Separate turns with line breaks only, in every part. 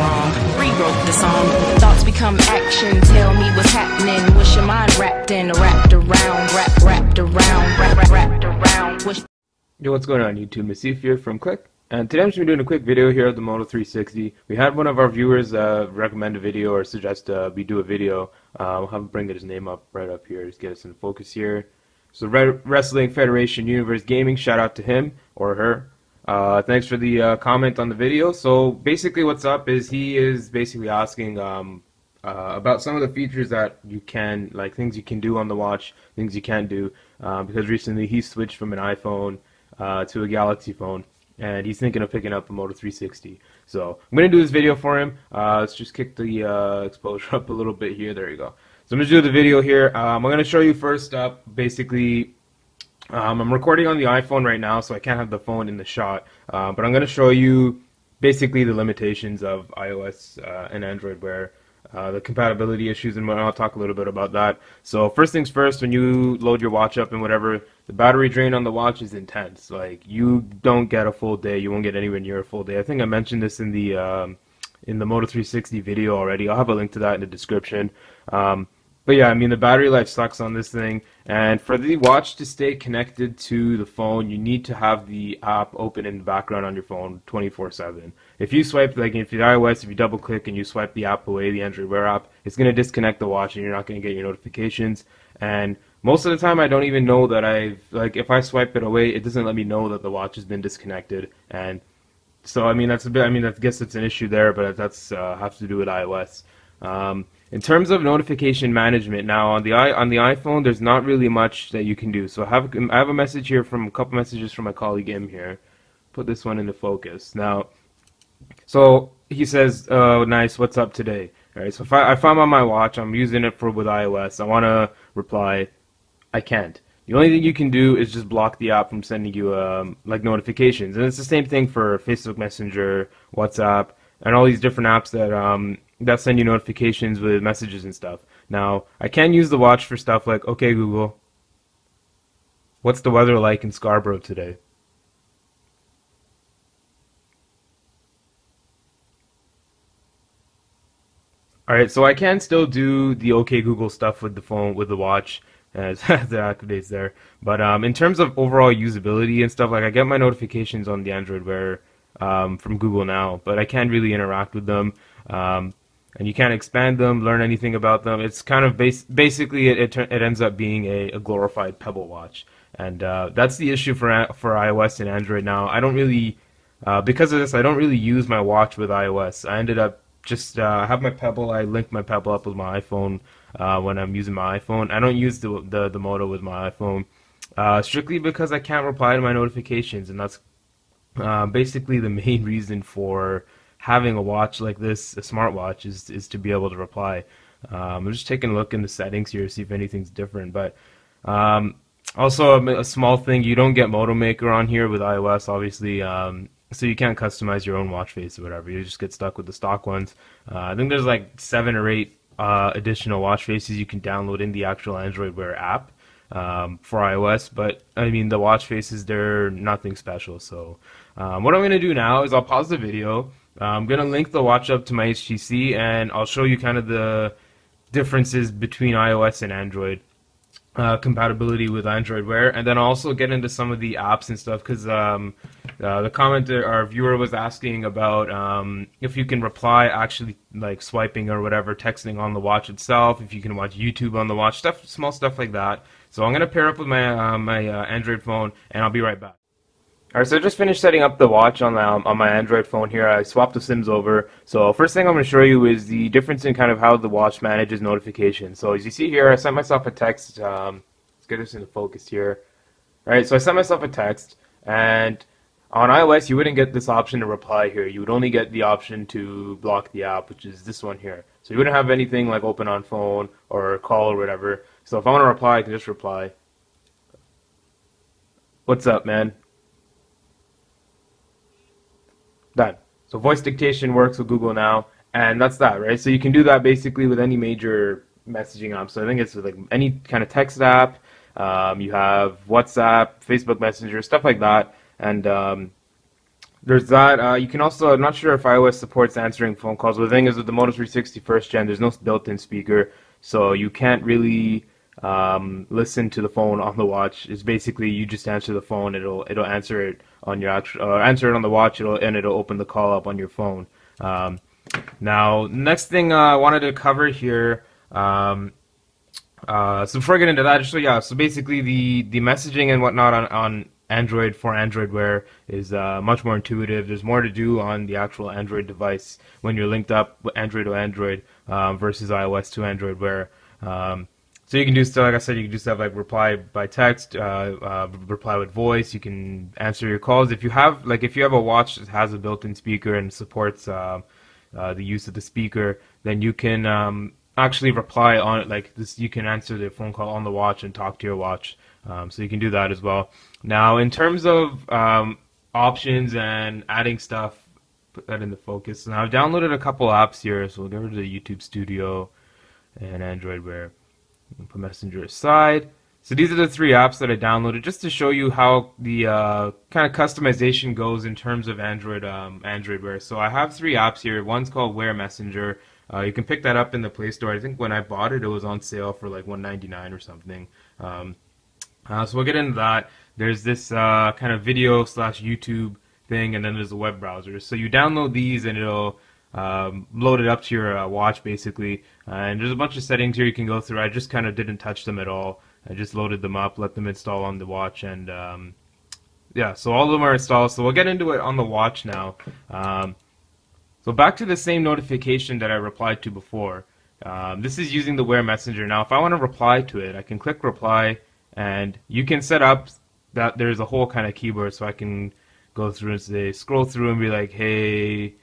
wrong. Rewrote the song. Thoughts become action. Tell me what's happening. What's your mind wrapped in? Wrapped around, wrap, wrapped around, wrap, wrap, wrapped around. What's
Yo, what's going on YouTube? Masif here from Click. And today I'm just going to be doing a quick video here of the Moto 360. We had one of our viewers uh, recommend a video or suggest uh, we do a video. Uh, we'll have him bring his name up right up here. Just get us in focus here. So Red Wrestling Federation Universe Gaming, shout out to him or her. Uh, thanks for the uh, comment on the video. So basically what's up is he is basically asking um, uh, about some of the features that you can, like things you can do on the watch, things you can't do. because recently he switched from an iPhone to a Galaxy phone and he's thinking of picking up a Moto 360. So I'm going to do this video for him. Uh, let's just kick the uh, exposure up a little bit here. There you go. So I'm to do the video here. Um, I'm going to show you first up, basically, um, I'm recording on the iPhone right now, so I can't have the phone in the shot. Uh, but I'm going to show you basically the limitations of iOS uh, and Android Wear uh, the compatibility issues, and I'll talk a little bit about that. So first things first, when you load your watch up and whatever, the battery drain on the watch is intense. Like you don't get a full day, you won't get anywhere near a full day. I think I mentioned this in the um, in the Moto 360 video already. I'll have a link to that in the description. Um, but yeah, I mean the battery life sucks on this thing, and for the watch to stay connected to the phone, you need to have the app open in the background on your phone 24/7. If you swipe like if you're iOS, if you double click and you swipe the app away, the Android Wear app, it's gonna disconnect the watch, and you're not gonna get your notifications. And most of the time, I don't even know that I've like if I swipe it away, it doesn't let me know that the watch has been disconnected. And so I mean that's a bit. I mean I guess it's an issue there, but that's uh, has to do with iOS. Um, in terms of notification management, now on the on the iPhone, there's not really much that you can do. So I have I have a message here from a couple messages from my colleague Im here. Put this one into focus now. So he says, "Oh, nice. What's up today?" All right. So if I, if I'm on my watch, I'm using it for with iOS. I want to reply. I can't. The only thing you can do is just block the app from sending you um, like notifications, and it's the same thing for Facebook Messenger, WhatsApp, and all these different apps that um, that send you notifications with messages and stuff. Now, I can use the watch for stuff like, okay, Google, what's the weather like in Scarborough today? Alright, so I can still do the OK Google stuff with the phone, with the watch, as the activates there. But um, in terms of overall usability and stuff, like I get my notifications on the Android Wear um, from Google now, but I can't really interact with them. Um, and you can't expand them, learn anything about them. It's kind of base, basically it, it, it ends up being a, a glorified Pebble watch, and uh, that's the issue for for iOS and Android now. I don't really uh, because of this, I don't really use my watch with iOS. I ended up just uh, have my Pebble. I link my Pebble up with my iPhone uh, when I'm using my iPhone. I don't use the the, the Moto with my iPhone uh, strictly because I can't reply to my notifications, and that's uh, basically the main reason for having a watch like this, a smartwatch, is is to be able to reply. Um, I'm just taking a look in the settings here to see if anything's different. But um, also a, a, small thing, you don't get Moto Maker on here with iOS, obviously. Um, so you can't customize your own watch face or whatever. You just get stuck with the stock ones. Uh, I think there's like seven or eight uh, additional watch faces you can download in the actual Android Wear app um, for iOS. But I mean, the watch faces they're nothing special. So um, what I'm gonna do now is I'll pause the video. I'm going to link the watch up to my HTC and I'll show you kind of the differences between iOS and Android. Uh, compatibility with Android Wear, and then I'll also get into some of the apps and stuff because um, uh, the commenter, our viewer, was asking about um, if you can reply actually like swiping or whatever, texting on the watch itself, if you can watch YouTube on the watch, stuff, small stuff like that. So I'm gonna pair up with my uh, my uh, Android phone, and I'll be right back. Alright, so I just finished setting up the watch on, um, on my Android phone here. I swapped the SIMs over. So first thing I'm going to show you is the difference in kind of how the watch manages notifications. So as you see here, I sent myself a text. Um, let's get this into focus here. Alright, so I sent myself a text, and on iOS you wouldn't get this option to reply here. You would only get the option to block the app, which is this one here. So you wouldn't have anything like open on phone or call or whatever. So if I want to reply, I can just reply. What's up, man? Done. So voice dictation works with Google now, and that's that, right? So you can do that basically with any major messaging app. So I think it's like any kind of text app. Um, you have WhatsApp, Facebook Messenger, stuff like that, and um, there's that. Uh, you can also, I'm not sure if iOS supports answering phone calls. But the thing is, with the Moto 360 first gen, there's no built-in speaker, so you can't really um, listen to the phone on the watch. It's basically you just answer the phone. It'll it'll answer it on your actual, uh, answer it on the watch. It'll and it'll open the call up on your phone. Um, now, next thing uh, I wanted to cover here. Um, uh, so before I get into that, so yeah, so basically the the messaging and whatnot on on Android for Android Wear is uh, much more intuitive. There's more to do on the actual Android device when you're linked up Android to Android um, versus iOS to Android Wear. Um, so you can do stuff, like I said, you can do stuff like reply by text, uh, uh, reply with voice. You can answer your calls. If you have, like, if you have a watch that has a built-in speaker and supports uh, uh, the use of the speaker, then you can um, actually reply on it. Like this, you can answer the phone call on the watch and talk to your watch. Um, so you can do that as well. Now, in terms of um, options and adding stuff, put that in the focus. Now, I've downloaded a couple apps here, so we'll go to the YouTube Studio and Android Wear. Put Messenger aside. So these are the three apps that I downloaded just to show you how the uh, kind of customization goes in terms of Android um, Android Wear. So I have three apps here. One's called Wear Messenger. Uh, you can pick that up in the Play Store. I think when I bought it, it was on sale for like 1.99 or something. Um, uh, so we'll get into that. There's this uh, kind of video slash YouTube thing, and then there's a web browser. So you download these, and it'll um, load it up to your uh, watch basically. Uh, and there's a bunch of settings here you can go through. I just kind of didn't touch them at all. I just loaded them up, let them install on the watch, and um, yeah, so all of them are installed. So we'll get into it on the watch now. Um, so back to the same notification that I replied to before. Um, this is using the Wear Messenger. Now, if I want to reply to it, I can click reply, and you can set up that there's a whole kind of keyboard, so I can go through and say, scroll through and be like, hey,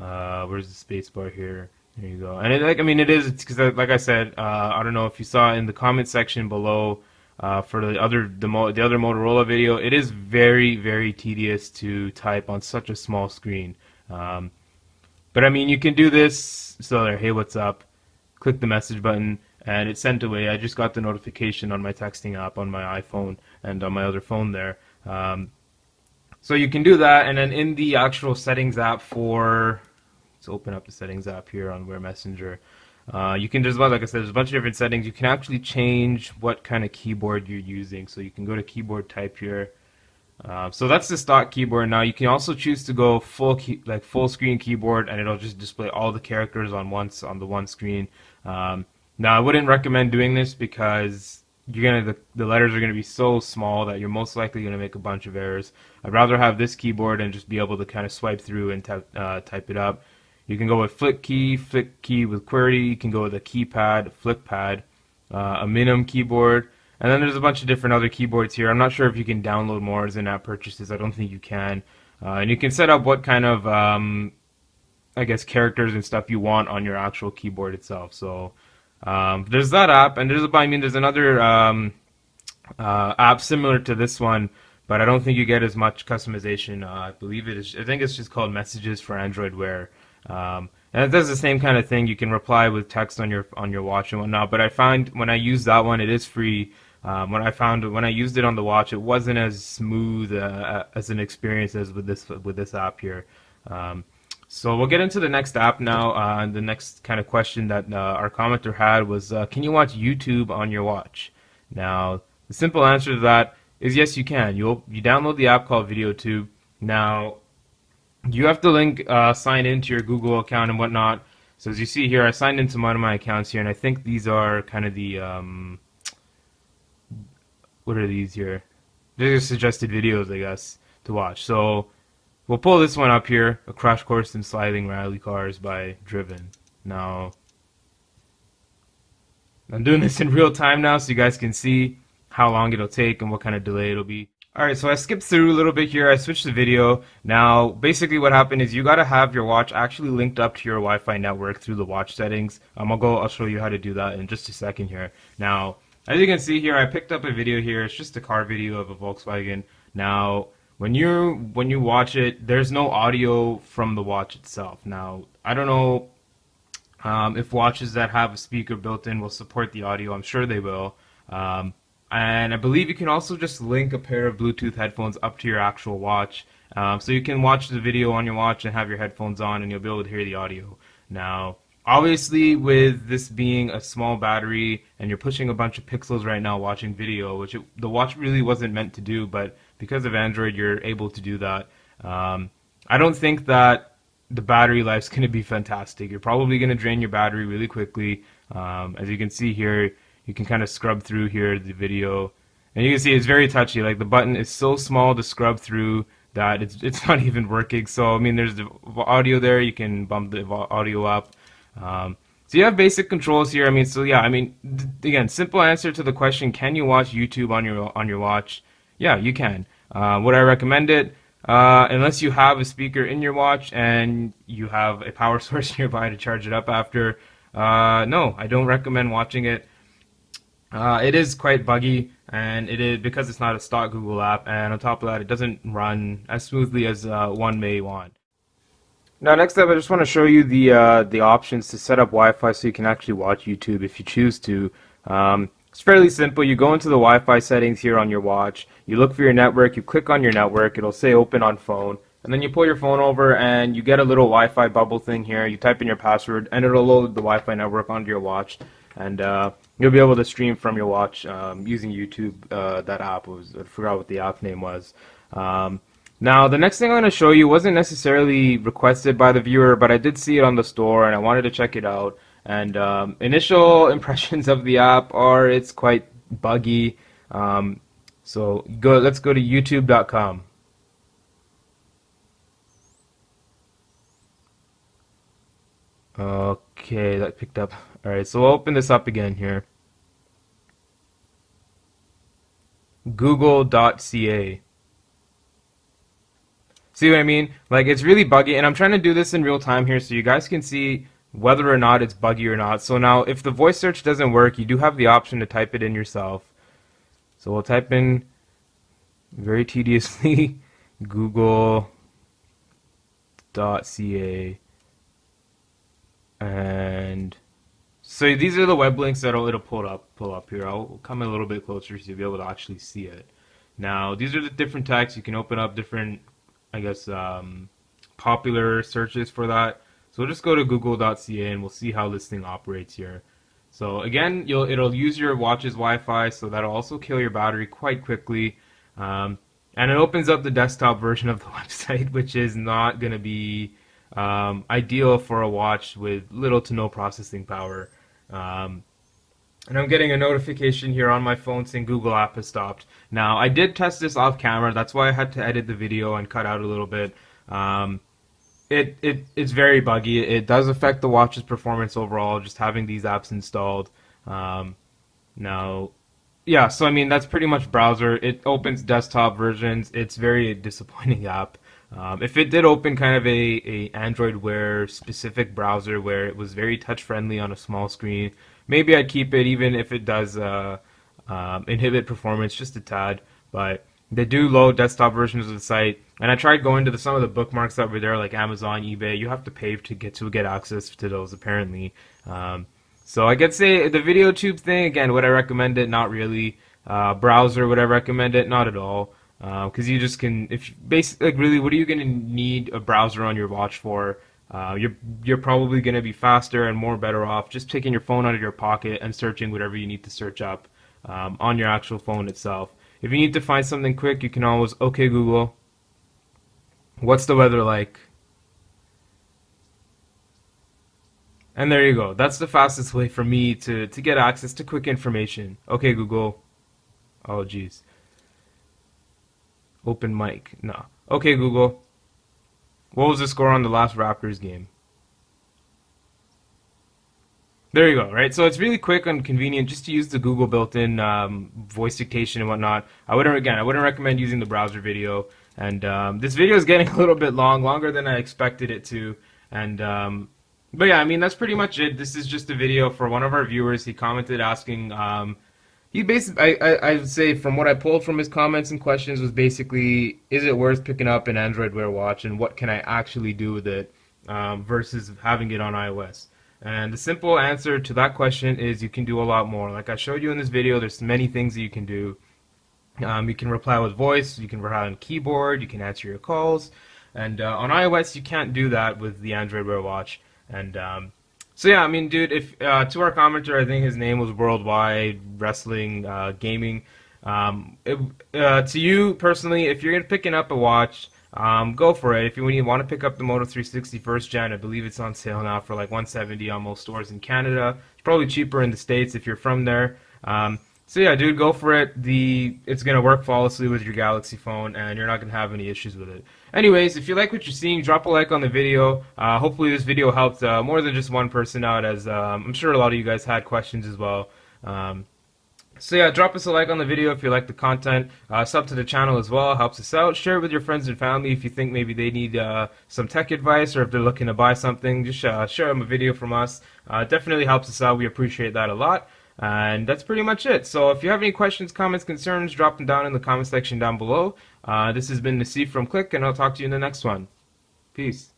uh, where's the space bar here? There you go. And it, like I mean, it is because like I said, uh, I don't know if you saw in the comment section below uh, for the other the, Mo- the other Motorola video. It is very very tedious to type on such a small screen. Um, but I mean, you can do this. So there, hey, what's up? Click the message button, and it's sent away. I just got the notification on my texting app on my iPhone and on my other phone there. Um, so you can do that, and then in the actual settings app for, let's open up the settings app here on Wear Messenger. Uh, you can just, like I said, there's a bunch of different settings. You can actually change what kind of keyboard you're using. So you can go to keyboard type here. Uh, so that's the stock keyboard. Now you can also choose to go full key, like full screen keyboard, and it'll just display all the characters on once on the one screen. Um, now I wouldn't recommend doing this because you're gonna the, the letters are gonna be so small that you're most likely gonna make a bunch of errors. I'd rather have this keyboard and just be able to kind of swipe through and type uh, type it up. You can go with flick key, flick key with QWERTY. You can go with a keypad, flick pad, uh, a Minuum keyboard, and then there's a bunch of different other keyboards here. I'm not sure if you can download more as in-app purchases. I don't think you can. Uh, and you can set up what kind of um, I guess characters and stuff you want on your actual keyboard itself. So um, there's that app, and there's a, I mean, there's another um, uh, app similar to this one, but I don't think you get as much customization. Uh, I believe it is. I think it's just called Messages for Android Wear, um, and it does the same kind of thing. You can reply with text on your on your watch and whatnot. But I find when I use that one, it is free. Um, when I found when I used it on the watch, it wasn't as smooth uh, as an experience as with this with this app here. Um, so we'll get into the next app now. Uh, the next kind of question that uh, our commenter had was, uh, can you watch YouTube on your watch? Now, the simple answer to that is yes, you can. You you download the app called VideoTube. Now, you have to link, uh, sign into your Google account and whatnot. So as you see here, I signed into one of my accounts here, and I think these are kind of the um, what are these here? These are suggested videos, I guess, to watch. So We'll pull this one up here, A Crash Course in Sliding Rally Cars by Driven. Now, I'm doing this in real time now so you guys can see how long it'll take and what kind of delay it'll be. Alright, so I skipped through a little bit here. I switched the video. Now, basically what happened is you got to have your watch actually linked up to your Wi-Fi network through the watch settings. Um, I'll go, I'll show you how to do that in just a second here. Now, as you can see here, I picked up a video here. It's just a car video of a Volkswagen. Now, when you when you watch it, there's no audio from the watch itself. Now, I don't know um, if watches that have a speaker built in will support the audio. I'm sure they will. Um, and I believe you can also just link a pair of Bluetooth headphones up to your actual watch, Um, so you can watch the video on your watch and have your headphones on, and you'll be able to hear the audio. Now, obviously, with this being a small battery and you're pushing a bunch of pixels right now watching video, which it, the watch really wasn't meant to do, but because of Android, you're able to do that. Um, I don't think that the battery life's going to be fantastic. You're probably going to drain your battery really quickly. Um, as you can see here, you can kind of scrub through here the video, and you can see it's very touchy. Like the button is so small to scrub through that it's it's not even working. So I mean, there's the audio there. You can bump the audio up. Um, so you have basic controls here. I mean, so yeah, I mean, again, simple answer to the question: Can you watch YouTube on your on your watch? Yeah, you can. Uh, would I recommend it? Uh, unless you have a speaker in your watch and you have a power source nearby to charge it up after. Uh, no, I don't recommend watching it. Uh, it is quite buggy, and it is because it's not a stock Google app, and on top of that, it doesn't run as smoothly as uh, one may want. Now, next up, I just want to show you the uh, the options to set up Wi-Fi so you can actually watch YouTube if you choose to. Um, it's fairly simple. You go into the Wi-Fi settings here on your watch. You look for your network. You click on your network. It'll say open on phone. And then you pull your phone over and you get a little Wi-Fi bubble thing here. You type in your password and it'll load the Wi-Fi network onto your watch. And uh, you'll be able to stream from your watch um, using YouTube. Uh, that app was I forgot what the app name was. Um, now the next thing I'm going to show you wasn't necessarily requested by the viewer, but I did see it on the store and I wanted to check it out. And um, initial impressions of the app are it's quite buggy. Um, so go. Let's go to YouTube.com. Okay, that picked up. All right, so we'll open this up again here. Google.ca. See what I mean? Like it's really buggy, and I'm trying to do this in real time here so you guys can see whether or not it's buggy or not. So now if the voice search doesn't work, you do have the option to type it in yourself. So we'll type in very tediously google.ca and so these are the web links that it'll, pull up pull up here. I'll come a little bit closer so you'll be able to actually see it. Now these are the different texts. You can open up different I guess um, popular searches for that. So we'll just go to google.ca and we'll see how this thing operates here. So again, you'll it'll use your watch's Wi-Fi, so that'll also kill your battery quite quickly. Um, and it opens up the desktop version of the website, which is not going to be um, ideal for a watch with little to no processing power. Um, and I'm getting a notification here on my phone saying Google app has stopped. Now, I did test this off camera. That's why I had to edit the video and cut out a little bit. Um, it, it it's very buggy. It does affect the watch's performance overall, just having these apps installed. Um, now, yeah, so I mean that's pretty much browser. It opens desktop versions. It's very disappointing app. Um, if it did open kind of a, a Android Wear specific browser where it was very touch friendly on a small screen, maybe I'd keep it even if it does uh, um, inhibit performance just a tad. But they do load desktop versions of the site, and I tried going to the, some of the bookmarks that were there, like Amazon, eBay. You have to pay to get to get access to those, apparently. Um, so I could say the video tube thing again. Would I recommend it? Not really. Uh, browser, would I recommend it? Not at all. Because uh, you just can, if basically, like, really, what are you going to need a browser on your watch for? Uh, you're you're probably going to be faster and more better off just taking your phone out of your pocket and searching whatever you need to search up um, on your actual phone itself. If you need to find something quick, you can always, okay, Google, what's the weather like? And there you go. That's the fastest way for me to, to get access to quick information. Okay, Google. Oh, jeez. Open mic. No. Okay, Google. What was the score on the last Raptors game? There you go, right? So it's really quick and convenient just to use the Google built-in um, voice dictation and whatnot. I wouldn't, again, I wouldn't recommend using the browser video. And um, this video is getting a little bit long, longer than I expected it to. And um, but yeah, I mean that's pretty much it. This is just a video for one of our viewers. He commented asking. He basically, I, I, I would say, from what I pulled from his comments and questions, was basically, is it worth picking up an Android Wear watch, and what can I actually do with it um, versus having it on iOS? And the simple answer to that question is you can do a lot more. Like I showed you in this video, there's many things that you can do. Um, you can reply with voice, you can reply on keyboard, you can answer your calls, and uh, on iOS you can't do that with the Android Wear Watch. And um, so yeah, I mean, dude, if uh, to our commenter, I think his name was Worldwide Wrestling uh, Gaming. Um, it, uh, to you personally, if you're picking up a watch, um, go for it. If you, you want to pick up the Moto 360 first gen, I believe it's on sale now for like 170 on most stores in Canada. It's probably cheaper in the states if you're from there. Um, so yeah, dude, go for it. The it's gonna work flawlessly with your Galaxy phone, and you're not gonna have any issues with it. Anyways, if you like what you're seeing, drop a like on the video. Uh, hopefully, this video helped uh, more than just one person out, as um, I'm sure a lot of you guys had questions as well. Um, so yeah, drop us a like on the video if you like the content. Uh, sub to the channel as well, helps us out. Share it with your friends and family if you think maybe they need uh, some tech advice or if they're looking to buy something. Just uh, share them a video from us. Uh, definitely helps us out. We appreciate that a lot. And that's pretty much it. So if you have any questions, comments, concerns, drop them down in the comment section down below. Uh, this has been Nassif from Click, and I'll talk to you in the next one. Peace.